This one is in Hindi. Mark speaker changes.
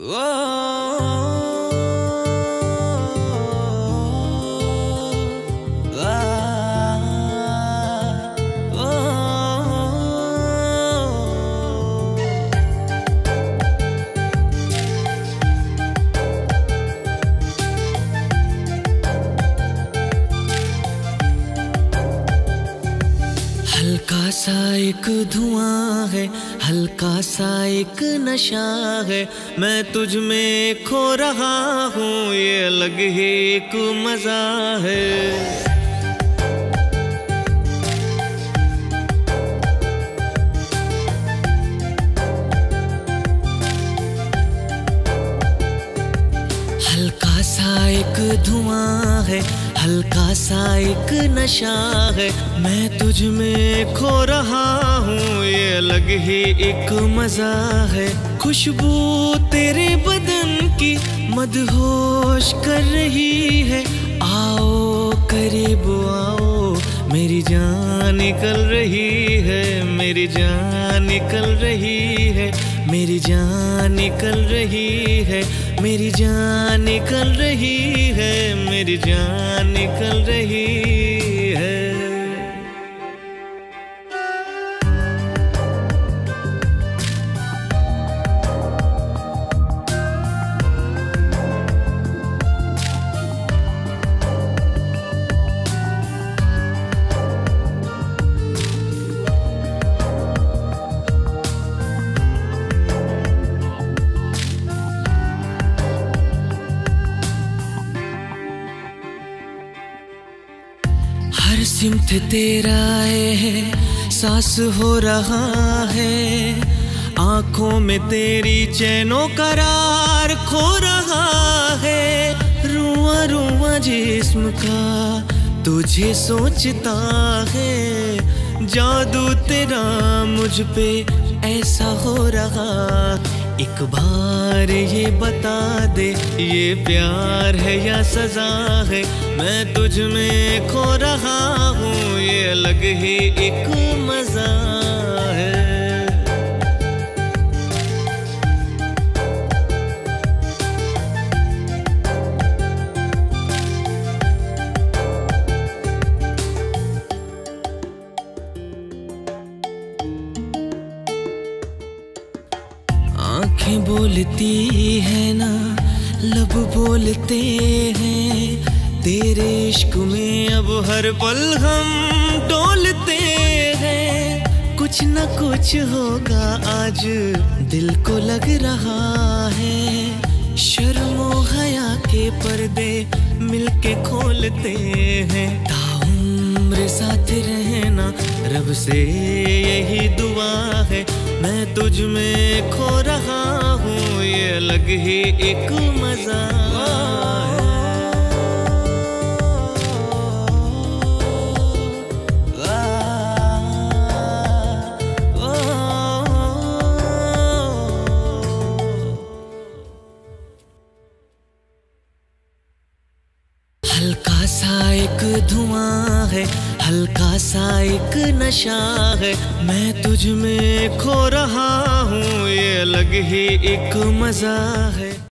Speaker 1: Whoa. हल्का सा एक धुआँ है, हल्का सा एक नशा है। मैं तुझ में खो रहा हूँ, ये अलग ही एक मज़ा है। हल्का सा एक धुआँ है हल्का सा एक नशा है। मैं तुझ में खो रहा हूँ, ये अलग ही एक मज़ा है। खुशबू तेरे बदन की मदहोश कर रही है। आओ, करीब आओ, मेरी जान निकल रही है, मेरी जान निकल रही है, मेरी जान निकल रही है, मेरी जान निकल रही मेरी जान निकल रही सिमत तेरा है, सांस हो रहा है। आँखों में तेरी चैनो करार खो रहा है। रुआ रुआ जिस्म का तुझे सोचता है। जादू तेरा मुझ पे ऐसा हो रहा एक बार ये बता दे, ये प्यार है या सजा है? मैं तुझ में खो रहा हूँ, ये अलग ही एक मज़ा है। आँखें बोलती है ना, लब बोलते हैं। तेरे इश्क में अब हर पल हम डोलते हैं। कुछ न कुछ होगा आज, दिल को लग रहा है। शर्मो हया के पर्दे मिलके खोलते हैं। ताउम्र साथ रहना रब से यही दुआ है। मैं तुझ में खो अलग ही एक मज़ा। हल्का सा एक धुआँ है, हल्का सा एक नशा है। मैं तुझ में खो रहा हूँ, ये अलग ही एक मज़ा है।